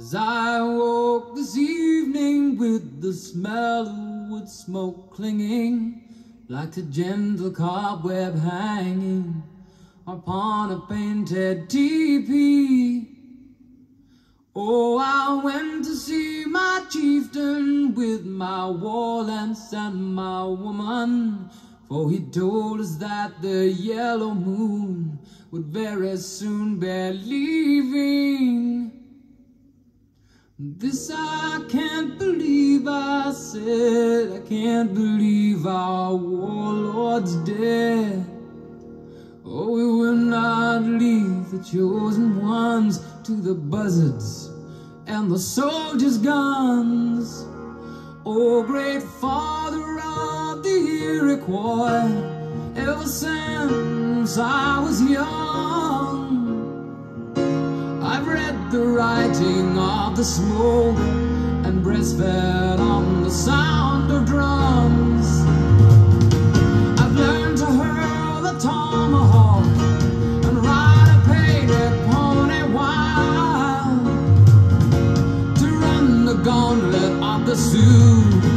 As I woke this evening with the smell of wood smoke clinging like a gentle cobweb hanging upon a painted teepee. Oh, I went to see my chieftain with my war lance and my woman, for he told us that the yellow moon would very soon be leaving. This I can't believe, I said, I can't believe our warlord's dead. Oh, we will not leave the chosen ones to the buzzards and the soldiers' guns. Oh, great father of the Iroquois, ever since I was young. The writing of the smoke and breastfed on the sound of drums. I've learned to hurl the tomahawk and ride a painted pony wild. To run the gauntlet of the Sioux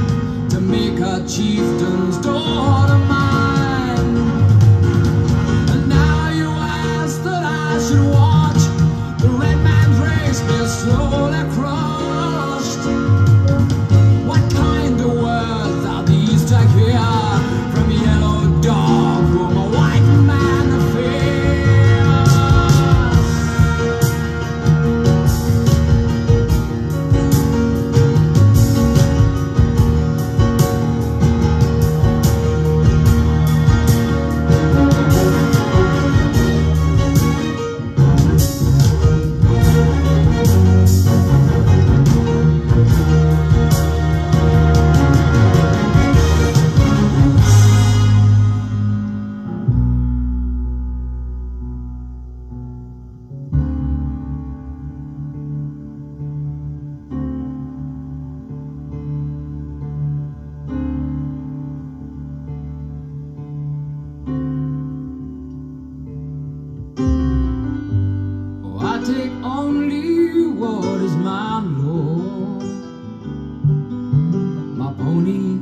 Pony,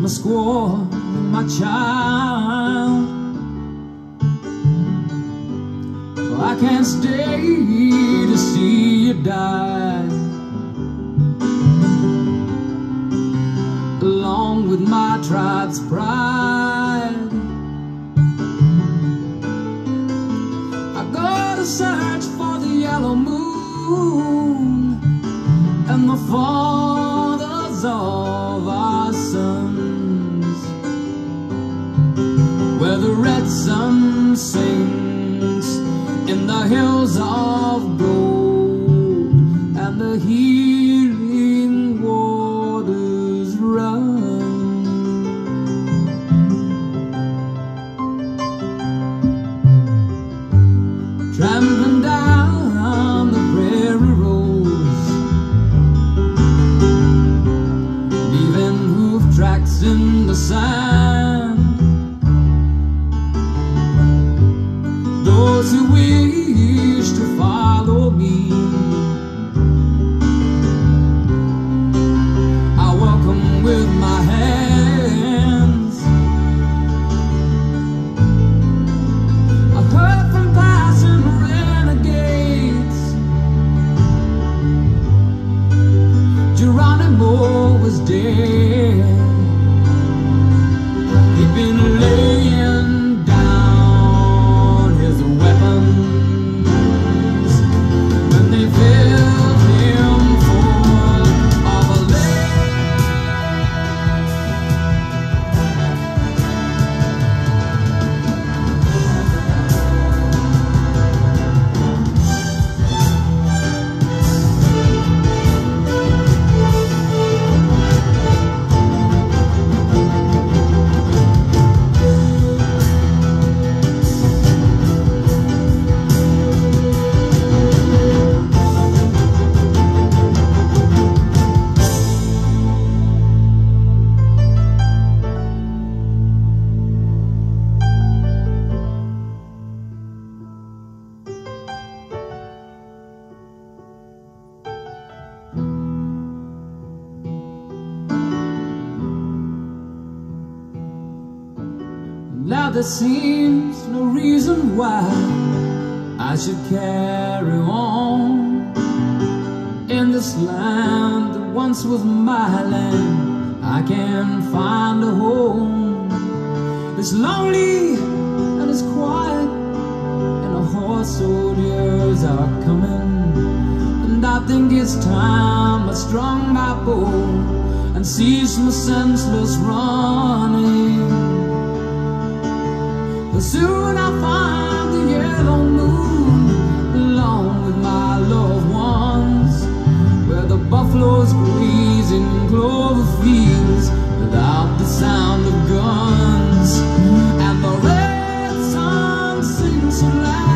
my squaw, my child. I can't stay to see you die. Along with my tribe's pride. I gotta search for the yellow moon and the fathers of in the hills of gold and the healing Geronimo was dead. There seems no reason why I should carry on in this land that once was my land. I can find a home. It's lonely and it's quiet, and the horse soldiers are coming. And I think it's time I strung my bow and cease my senseless running. Soon I'll find the yellow moon Along with my loved ones Where the buffaloes graze in clover fields Without the sound of guns And the red sun sings so loud